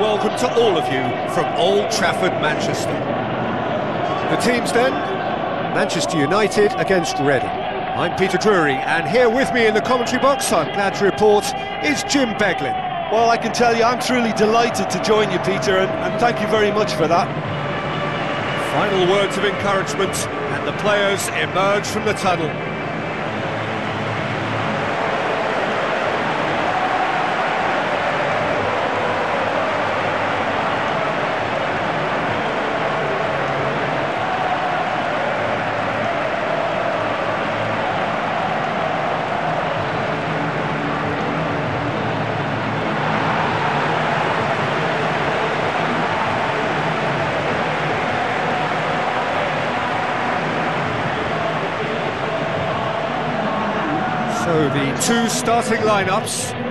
warm welcome to all of you from Old Trafford, Manchester. The teams then, Manchester United against Reading. I'm Peter Drury, and here with me in the commentary box, I'm glad to report, is Jim Beglin. Well, I can tell you, I'm truly delighted to join you, Peter, and, and thank you very much for that. Final words of encouragement, and the players emerge from the tunnel. So the two starting lineups